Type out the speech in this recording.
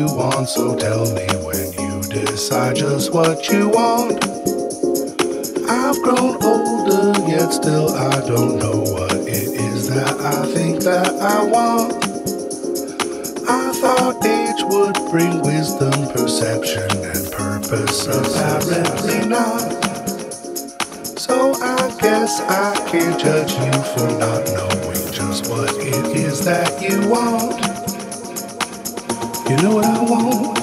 you want, so tell me when you decide just what you want. I've grown older, yet still I don't know what it is that I think that I want. I thought age would bring wisdom, perception, and purpose, apparently not. So I guess I can't judge you for not knowing just what it is that you want know what I want.